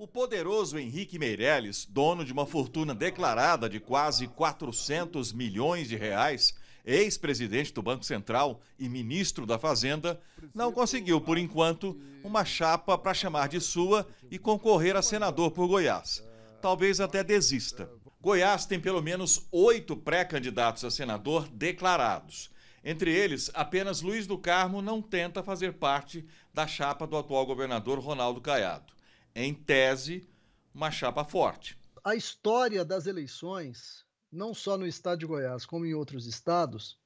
O poderoso Henrique Meirelles, dono de uma fortuna declarada de quase 400 milhões de reais, ex-presidente do Banco Central e ministro da Fazenda, não conseguiu, por enquanto, uma chapa para chamar de sua e concorrer a senador por Goiás. Talvez até desista. Goiás tem pelo menos oito pré-candidatos a senador declarados. Entre eles, apenas Luiz do Carmo não tenta fazer parte da chapa do atual governador Ronaldo Caiado em tese, uma chapa forte. A história das eleições, não só no estado de Goiás, como em outros estados,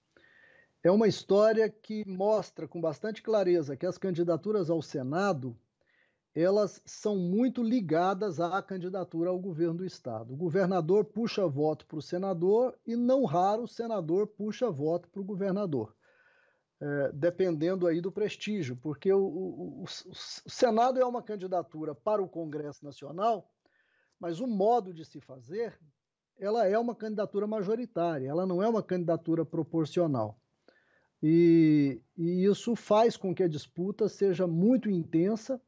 é uma história que mostra com bastante clareza que as candidaturas ao Senado elas são muito ligadas à candidatura ao governo do estado. O governador puxa voto para o senador e não raro o senador puxa voto para o governador é, dependendo aí do prestígio, porque o, o, o, o, Senado é uma candidatura para o Congresso Nacional, mas o modo de se fazer, ela é uma candidatura majoritária, ela não é uma candidatura proporcional. E, e isso faz com que a disputa seja muito intensa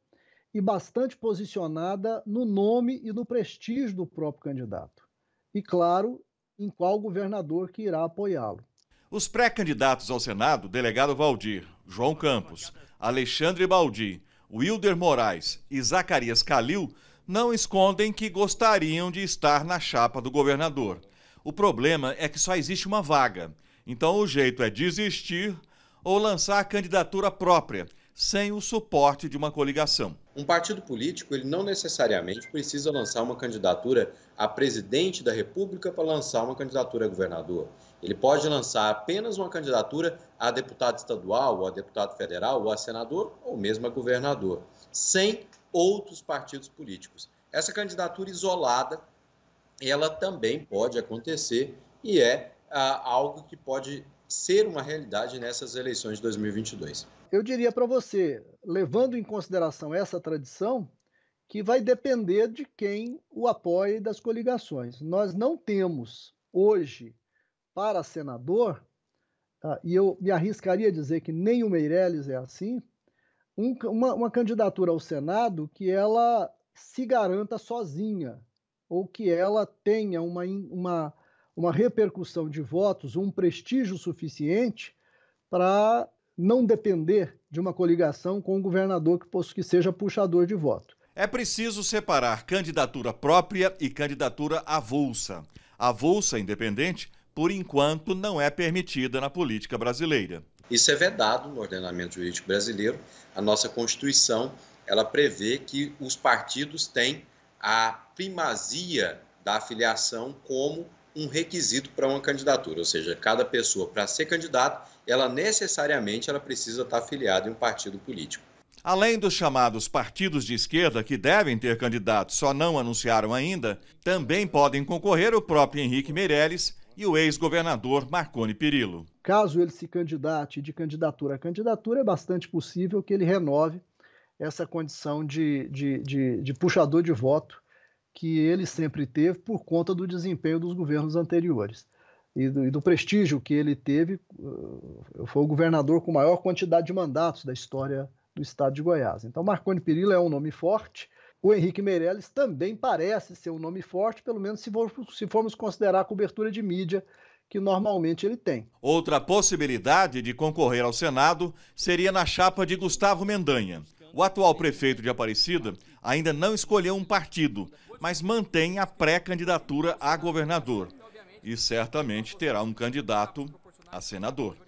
e bastante posicionada no nome e no prestígio do próprio candidato. E, claro, em qual governador que irá apoiá-lo. Os pré-candidatos ao Senado, delegado Valdir, João Campos, Alexandre Baldi, Wilder Moraes e Zacarias Calil, não escondem que gostariam de estar na chapa do governador. O problema é que só existe uma vaga. Então o jeito é desistir ou lançar a candidatura própria, sem o suporte de uma coligação. Um partido político, ele não necessariamente precisa lançar uma candidatura a presidente da República para lançar uma candidatura a governador. Ele pode lançar apenas uma candidatura a deputado estadual, ou a deputado federal, ou a senador, ou mesmo a governador, sem outros partidos políticos. Essa candidatura isolada, ela também pode acontecer e é ah, algo que pode ser uma realidade nessas eleições de 2022. Eu diria para você, levando em consideração essa tradição, que vai depender de quem o apoia e das coligações. Nós não temos hoje para senador, uh, e eu me arriscaria a dizer que nem o Meirelles é assim, um, uma, uma candidatura ao Senado que ela se garanta sozinha, ou que ela tenha uma, uma, uma repercussão de votos, um prestígio suficiente para não depender de uma coligação com um governador que, que seja puxador de voto. É preciso separar candidatura própria e candidatura avulsa. Avulsa independente, por enquanto, não é permitida na política brasileira. Isso é vedado no ordenamento jurídico brasileiro. A nossa Constituição ela prevê que os partidos têm a primazia da afiliação como um requisito para uma candidatura, ou seja, cada pessoa para ser candidato, ela necessariamente ela precisa estar afiliada em um partido político. Além dos chamados partidos de esquerda que devem ter candidatos, só não anunciaram ainda, também podem concorrer o próprio Henrique Meirelles e o ex-governador Marconi Perillo. Caso ele se candidate de candidatura a candidatura, é bastante possível que ele renove essa condição de, de, de, de puxador de voto que ele sempre teve por conta do desempenho dos governos anteriores e do, e do, prestígio que ele teve. Uh, foi o governador com maior quantidade de mandatos da história do estado de Goiás. Então, Marconi Perillo é um nome forte. O Henrique Meirelles também parece ser um nome forte, pelo menos se, for, se formos considerar a cobertura de mídia que normalmente ele tem. Outra possibilidade de concorrer ao Senado seria na chapa de Gustavo Mendanha. O atual prefeito de Aparecida ainda não escolheu um partido, mas mantém a pré-candidatura a governador. E certamente terá um candidato a senador.